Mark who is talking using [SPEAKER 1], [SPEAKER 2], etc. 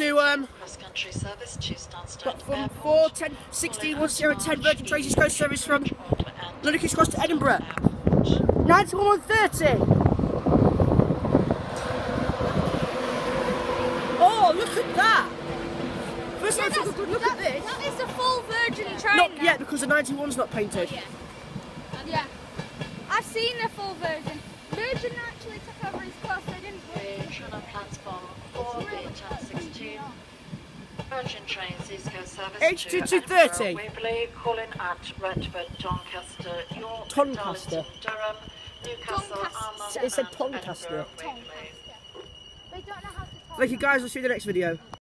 [SPEAKER 1] to um,
[SPEAKER 2] Cross-country service to Stansted
[SPEAKER 1] platform
[SPEAKER 2] Airport.
[SPEAKER 1] 4, 10, 16, 1010 Virgin Tracy's Coast Service from
[SPEAKER 2] and
[SPEAKER 1] Ludicrous Cross to Edinburgh.
[SPEAKER 2] Airport.
[SPEAKER 1] 9130. Oh, look at that! First time I took a good look at this.
[SPEAKER 3] That is a full Virgin train.
[SPEAKER 1] Not
[SPEAKER 3] now.
[SPEAKER 1] yet because the 91's not painted.
[SPEAKER 3] Yeah. Yeah. I've seen the full. Virgin
[SPEAKER 2] Virgin Trains East Coast service
[SPEAKER 1] H2
[SPEAKER 2] to
[SPEAKER 1] 230.
[SPEAKER 2] Edinburgh, Waverley, calling at Retford, Doncaster, York,
[SPEAKER 1] Toncaster.
[SPEAKER 2] Darlington, Durham, Newcastle,
[SPEAKER 3] Doncaster.
[SPEAKER 2] Armagh,
[SPEAKER 1] It said
[SPEAKER 2] and
[SPEAKER 1] Toncaster.
[SPEAKER 2] Edinburgh,
[SPEAKER 3] They don't know how to talk.
[SPEAKER 1] Thank you guys, I'll see you in the next video.